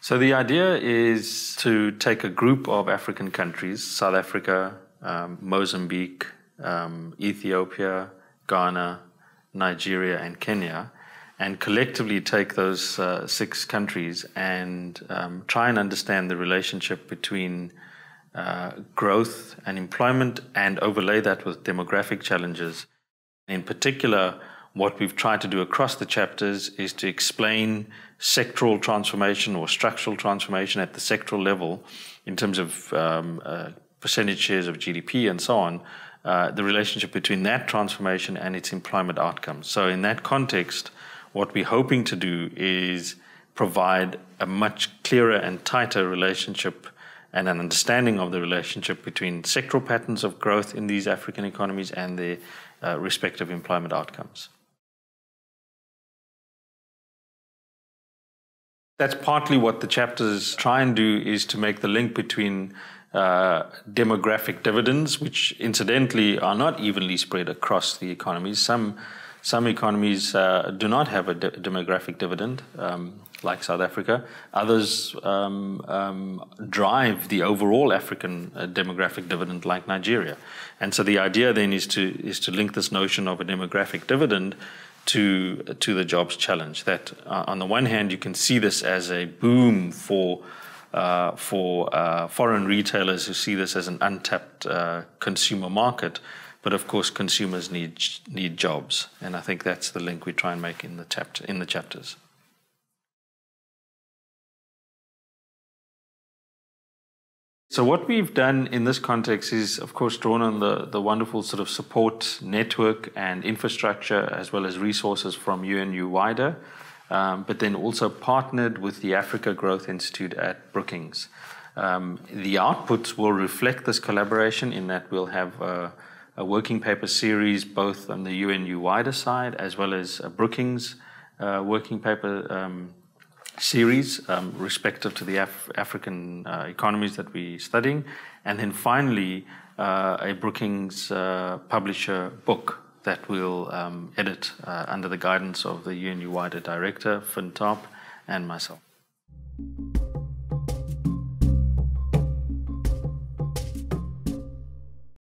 So the idea is to take a group of African countries, South Africa, um, Mozambique, um, Ethiopia, Ghana, Nigeria, and Kenya, and collectively take those uh, six countries and um, try and understand the relationship between uh, growth and employment and overlay that with demographic challenges. In particular, what we've tried to do across the chapters is to explain sectoral transformation or structural transformation at the sectoral level in terms of um, uh, percentage shares of GDP and so on, uh, the relationship between that transformation and its employment outcomes. So, in that context, what we're hoping to do is provide a much clearer and tighter relationship and an understanding of the relationship between sectoral patterns of growth in these African economies and their uh, respective employment outcomes. That's partly what the chapters try and do is to make the link between uh, demographic dividends, which incidentally are not evenly spread across the economies. Some some economies uh, do not have a de- demographic dividend, um, like South Africa. Others um, um, drive the overall African uh, demographic dividend, like Nigeria. And so the idea then is to is to link this notion of a demographic dividend to to the jobs challenge. That uh, on the one hand, you can see this as a boom for uh, for uh, foreign retailers who see this as an untapped uh, consumer market. But of course, consumers need need jobs, and I think that's the link we try and make in the chapter in the chapters. So what we've done in this context is, of course, drawn on the, the wonderful sort of support network and infrastructure as well as resources from UNU WIDER, um, but then also partnered with the Africa Growth Institute at Brookings. Um, the outputs will reflect this collaboration in that we'll have a, a, working paper series both on the UNU WIDER side as well as a Brookings uh, working paper um, series um, respective to the Af- African uh, economies that we're studying. And then finally, uh, a Brookings uh, publisher book that we'll um, edit uh, under the guidance of the UNU WIDER director, Finn Tarp, and myself.